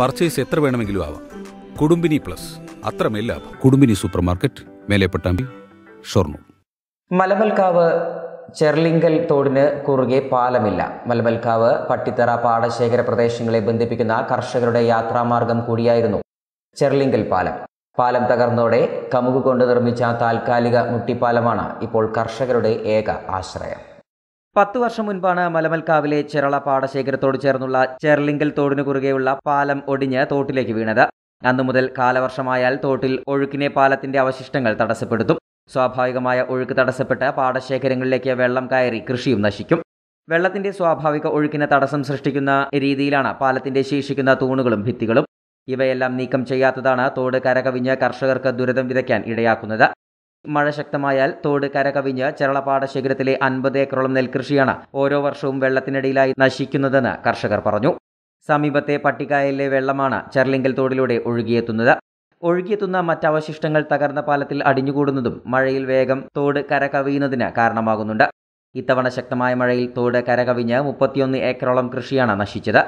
Purchase എത്ര വേണമെങ്കിലും ആവാം. കുടുംബിനി പ്ലസ്. അത്രമേൽ ലാഭം. Kudumbini super market Melepattambi Shoranur. മലമൽക്കാവ് ചെർലിങ്കൽ തോടിന് കുറുകെ പാലമില്ല. മലമൽക്കാവ് പട്ടിത്തറ പാടശേഖര പ്രദേശങ്ങളെ ബന്ധിപ്പിക്കുന്ന കർഷകരുടെ യാത്രാമാർഗം കൂടിയായിരുന്നു ചെർലിങ്കൽ പാലം. പാലം തകർന്നതോടെ കമുക് കൊണ്ട് നിർമ്മിച്ച താൽക്കാലിക മുട്ടിപ്പാലമാണ് ഇപ്പോൾ കർഷകരുടെ ഏക ആശ്രയം. പത്തു വർഷം മുൻപാണ് മലമൽക്കാവിലെ ചെറള പാടശേഖരത്തോട് ചേർന്നുള്ള ചെർലിങ്കൽ തോടിനു കുറുകെയുള്ള പാലം ഒടിഞ്ഞ് തോട്ടിലേക്ക് വീണത്. അന്നു മുതൽ കാലവർഷമായാൽ തോട്ടിൽ ഒഴുക്കിനെ പാലത്തിന്റെ അവശിഷ്ടങ്ങൾ തടസ്സപ്പെടുത്തും. സ്വാഭാവികമായ ഒഴുക്ക് തടസ്സപ്പെട്ട് പാടശേഖരങ്ങളിലേക്ക് വെള്ളം കയറി കൃഷിയും നശിക്കും. വെള്ളത്തിന്റെ സ്വാഭാവിക ഒഴുക്കിന് തടസ്സം സൃഷ്ടിക്കുന്ന രീതിയിലാണ് പാലത്തിന്റെ ശേഷിക്കുന്ന തൂണുകളും ഭിത്തികളും. ഇവയെല്ലാം നീക്കം ചെയ്യാത്തതാണ് തോട് കരകവിഞ്ഞ് കർഷകർക്ക് ദുരിതം വിതയ്ക്കാൻ ഇടയാക്കുന്നത്. മഴ ശക്തമായാൽ തോട് കരകവിഞ്ഞ് ചെറളപാടശേഖരത്തിലെ അൻപത് ഏക്കറോളം നെൽകൃഷിയാണ് ഓരോ വർഷവും വെള്ളത്തിനടിയിലായി നശിക്കുന്നതെന്ന് കർഷകർ പറഞ്ഞു. സമീപത്തെ പട്ടിക്കായലിലെ വെള്ളമാണ് ചെർലിങ്കൽ തോടിലൂടെ ഒഴുകിയെത്തുന്നത്. ഒഴുകിയെത്തുന്ന മറ്റവശിഷ്ടങ്ങൾ തകർന്ന പാലത്തിൽ അടിഞ്ഞുകൂടുന്നതും മഴയിൽ വേഗം തോട് കരകവിയുന്നതിന് കാരണമാകുന്നുണ്ട്. ഇത്തവണ ശക്തമായ മഴയിൽ തോട് കരകവിഞ്ഞ് മുപ്പത്തിയൊന്ന് ഏക്കറോളം കൃഷിയാണ് നശിച്ചത്.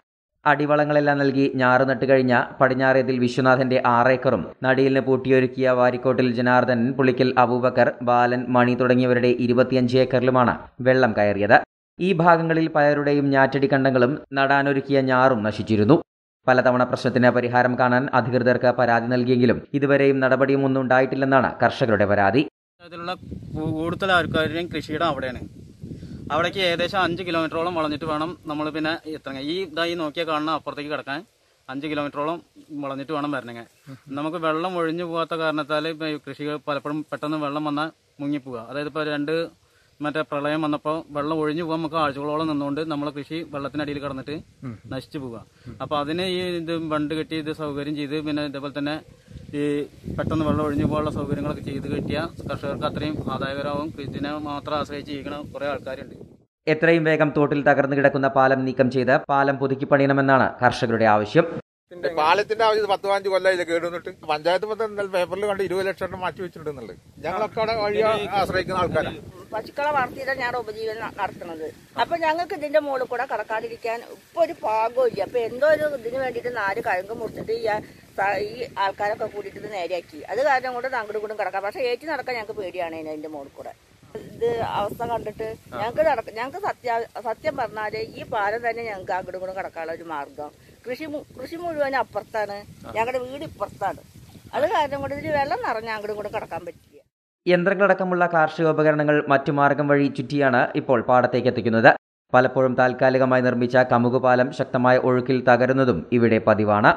അടിവളങ്ങളെല്ലാം നൽകി ഞാറ് നട്ട് കഴിഞ്ഞ പടിഞ്ഞാറേതിൽ വിശ്വനാഥന്റെ ആറേക്കറും നടിയിലിന് പൂട്ടിയൊരുക്കിയ വാരിക്കോട്ടിൽ ജനാർദ്ദൻ പുളിക്കൽ അബൂബക്കർ ബാലൻ മണി തുടങ്ങിയവരുടെ ഇരുപത്തിയഞ്ച് ഏക്കറിലുമാണ് വെള്ളം കയറിയത്. ഈ ഭാഗങ്ങളിൽ പയറുടെയും ഞാറ്റടി കണ്ടങ്ങളും നടാനൊരുക്കിയ ഞാറും നശിച്ചിരുന്നു. പലതവണ പ്രശ്നത്തിന് പരിഹാരം കാണാൻ അധികൃതർക്ക് പരാതി നൽകിയെങ്കിലും ഇതുവരെയും നടപടിയും ഒന്നും ഉണ്ടായിട്ടില്ലെന്നാണ് കർഷകരുടെ പരാതി. കൂടുതൽ ആൾക്കാരുടെയും കൃഷിയിടം അവിടെയാണ്. അവിടേക്ക് ഏകദേശം അഞ്ച് കിലോമീറ്ററോളം വളഞ്ഞിട്ട് വേണം നമ്മൾ പിന്നെ എത്തണം ഈ ഇതായി നോക്കിയാൽ കാണുന്ന അപ്പുറത്തേക്ക് കിടക്കാൻ അഞ്ച് കിലോമീറ്ററോളം വളഞ്ഞിട്ട് വേണം വരണങ്ങ. നമുക്ക് വെള്ളം ഒഴിഞ്ഞു പോകാത്ത കാരണത്താൽ ഇപ്പം കൃഷികൾ പലപ്പോഴും പെട്ടെന്ന് വെള്ളം വന്നാൽ മുങ്ങിപ്പോവുക അതായത് ഇപ്പോൾ രണ്ട് മറ്റേ പ്രളയം വന്നപ്പോൾ വെള്ളം ഒഴിഞ്ഞു പോകാൻ നമുക്ക് ആഴ്ചകളോളം നിന്നുകൊണ്ട് നമ്മളെ കൃഷി വെള്ളത്തിനടിയിൽ കിടന്നിട്ട് നശിച്ചു പോവുക അപ്പോൾ അതിന് ഈ ഇത് ബണ്ട് കെട്ടി ഇത് സൗകര്യം ചെയ്ത് പിന്നെ ഇതേപോലെ തന്നെ ഈ പെട്ടെന്ന് വെള്ളം ഒഴിഞ്ഞു പോകാനുള്ള സൗകര്യങ്ങളൊക്കെ ചെയ്ത് കിട്ടിയ കർഷകർക്ക് അത്രയും ആദായകരമാവും ഇതിനെ മാത്രം ആശ്രയിച്ച് ജീവിക്കണ കുറേ ആൾക്കാരുണ്ട്. എത്രയും വേഗം തോട്ടിൽ തകർന്നു കിടക്കുന്ന പാലം നീക്കം ചെയ്ത് പാലം പുതുക്കി പണിയണമെന്നാണ് കർഷകരുടെ ആവശ്യം. പാലത്തിന്റെ ആവശ്യം പത്ത് പതിനഞ്ച് കൊല്ലം കേടുന്നിട്ട് പഞ്ചായത്ത് പത്ത് ഇന്നലെ പേപ്പറിൽ കണ്ട് ഇരുപത് ലക്ഷം എണ്ണം മാറ്റി വെച്ചിട്ടുണ്ടെന്നുള്ളത് ഞങ്ങളൊക്കെ അവിടെ വഴി ആശ്രയിക്കുന്ന ആൾക്കാരാണ് പശുക്കളെ വളർത്തിയിട്ടാണ് ഞാൻ ഉപജീവനം നടത്തുന്നത്. അപ്പൊ ഞങ്ങൾക്ക് ഇതിന്റെ മുകളിൽ കൂടെ കടക്കാതിരിക്കാൻ ഇപ്പൊ ഒരു പാകമില്ല അപ്പൊ എന്തോ ഒരു ഇതിന് വേണ്ടിയിട്ട് നാല് കഴങ്ക് മുറിച്ചിട്ട് ഈ ഈ ആൾക്കാരൊക്കെ കൂടിയിട്ട് ഇത് നേരെയാക്കി. അത് കാരണം കൊണ്ട് അങ്ങോട്ടും കൂടും കിടക്കാം. പക്ഷെ ഏറ്റു നടക്കാൻ ഞങ്ങൾക്ക് പേടിയാണ് അതിന്റെ മുകളിൽ കൂടെ. ഇത് അവസ്ഥ കണ്ടിട്ട് ഞങ്ങൾക്ക് നടക്ക ഞങ്ങൾക്ക് സത്യ സത്യം പറഞ്ഞാൽ ഈ പാലം തന്നെ ഞങ്ങൾക്ക് അങ്ങോട്ടും കൂടെ കിടക്കാനുള്ള ഒരു മാർഗം കൃഷി കൃഷി മുഴുവൻ അപ്പുറത്താണ്. ഞങ്ങളുടെ വീട് ഇപ്പുറത്താണ്. അത് കാരണം കൊണ്ട് ഇതിൽ വെള്ളം നിറഞ്ഞ അങ്ങോട്ടും കൂടെ കിടക്കാൻ പറ്റില്ല. യന്ത്രങ്ങളടക്കമുള്ള കാർഷികോപകരണങ്ങൾ മറ്റു മാർഗം വഴി ചുറ്റിയാണ് ഇപ്പോൾ പാടത്തേക്ക് എത്തിക്കുന്നത്. പലപ്പോഴും താൽക്കാലികമായി നിർമ്മിച്ച കമുകുപാലം ശക്തമായ ഒഴുക്കിൽ തകരുന്നതും ഇവിടെ പതിവാണ്.